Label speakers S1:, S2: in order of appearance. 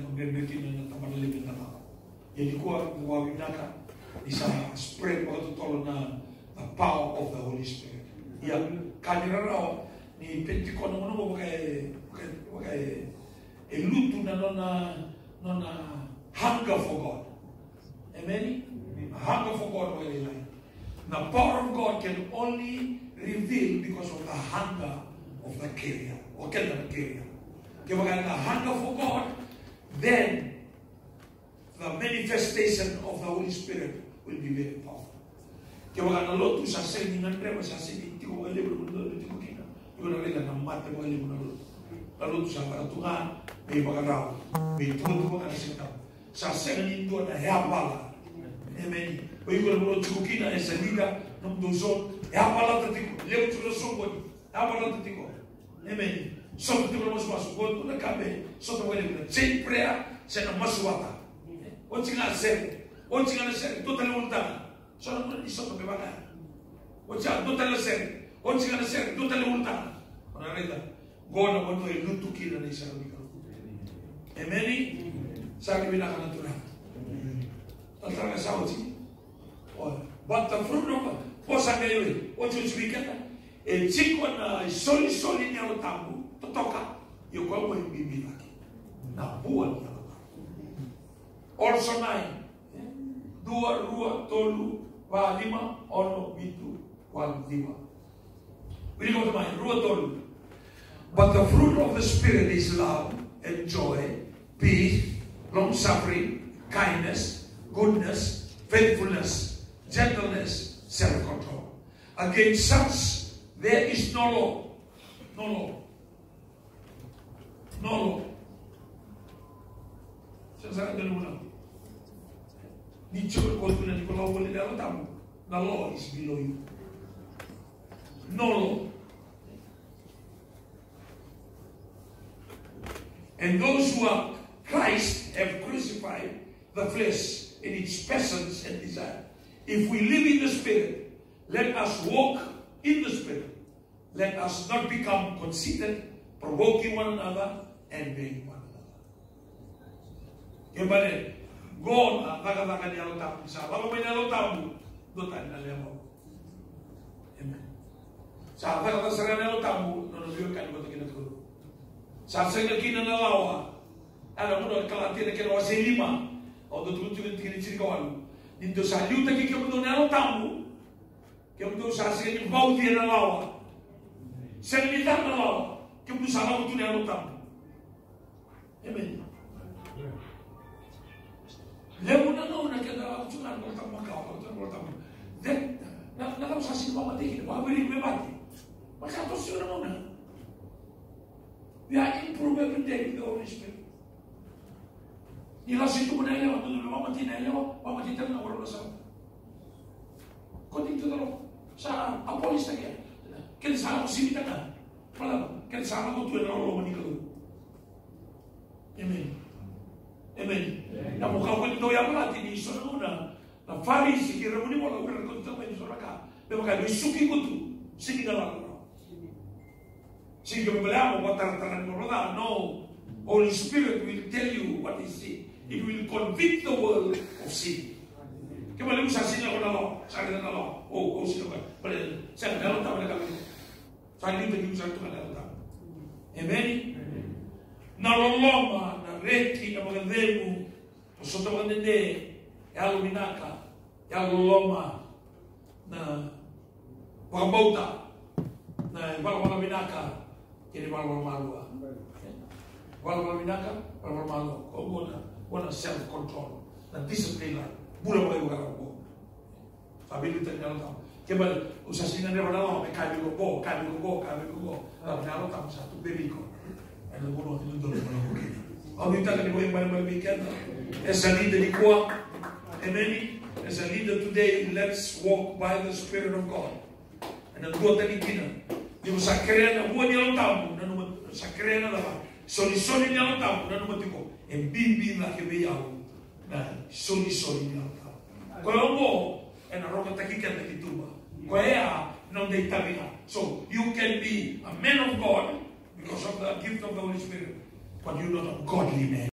S1: pembebekina na tamadali na tao. Jadi kuwa kuwa winaka isa spread mga tutolo na the power of the Holy Spirit. Ya kanira raw ni Pentecost mo mo kay kay elutu na nona nona hunger for God. Amen. Hunger for God where they lie. The power of God can only reveal because of the hunger of the carrier can the carrier. Kaya the hunger for God, then the manifestation of the Holy Spirit will be very powerful. Kaya wala na lotu sa sini ng rema sa sini ti ko no ko. Ko na rin na mate wali mo na lotu. Na lotu sa para Tuhan may mga raw. May tuwa tuwa ka sa tao. Sa sini ito na hapala. Amen. Ko ko na lotu ko kina sa liga ko. Tu na songo. Hapala ta ti ko. Amen. So tu na mas mas ko tu na kabe. So tu wali mo na. Chain prayer sa na maswata. Onde nga sério. Onde nga sério. Tu tá levantando. Só não pode isso para pegar. Onde nga tu tá sério. Onde nga sério. Tu tá levantando. Ona reda. Gona mo no lutu kila ni sa rubika. Amen. Sa que vina kana tuna. Tata ka sauti. Oh, but the fruit of posa ngayoi. Onde o chibika. E chico na soli soli ni ao. Totoka. Yo kwa mo imbibi laki. Na bua ni Also nine. Dua, rua, tolu, wa lima, ono, bitu, wal lima. We go to mine. Rua, tolu. But the fruit of the Spirit is love and joy, peace, long suffering, kindness, goodness, faithfulness, gentleness, self control. Against such there is no law. No law. No law. Saya sangat muna. Ni law wala tamu. The law is below you. No law. And those who are Christ have crucified the flesh in its passions and desire. If we live in the Spirit, let us walk in the Spirit. Let us not become conceited, provoking one another, and being one another. Kembali, God ang kagatakan niya tamu sa bago may nalo tamu, dotan na niya mo. Amen. Sa kagatakan sa niya tamu, nonobiyo ka ko kinaturo. Sa sa kina na lawa, alam mo na kalati na kinawa sa lima, o doon tuloy tuloy kinichirikawan. Dito sa liw tagi ka mo doon na tamu, kemdu sase ni bauti na lawa selli tan na lawa kemdu sama mutu ne anu tam amen lemu na ngau na kenda utu na ngau tam maka wa utu ngau tam de na na ngau sase ni mama teki wa beri me bati maka to sura ngau na we are improving every day with the Holy Spirit إذا شئتم أن يلوى وما تين يلوى وما تين تلنا ورسول كنت تدرون sa apolista che che sa simita ka pala che sa ko tu no lo ni ko amen. Amen. Na mo ka ko no ya mala ti so no na farisi che reuni la ora ko tu ni so la ka be ka ni suki ko tu? Sigi da la no? Si yo blamo ko tar tar no roda no? Holy Spirit will tell you what is it. It will convict the world of sin. ke bone mosasenya na lo loma na reti ya magadhebu osoto ya lo ya lo na wabauta na wala wala minaka kene wala malua wala minaka wala malua ko bona wana self control na discipline bulo ko ko ko family ta nyalo tam ke ba usasina ne bana wa me kabi ko bo kabi ko bo kabi ko bo ba nyalo tam sa tu beri ko e lo bulo ti do lo ko ho vita che voi mal mal weekend e salite di qua e meni as a leader today let's walk by the spirit of God. And the tua tenikina di usa krena wo nyalo tam na no sa krena la soluzioni nyalo tam na no ti ko e bimbi la che veiamo na kituba. So, you can be a man of God because of the gift of the Holy Spirit, but you're not a godly man.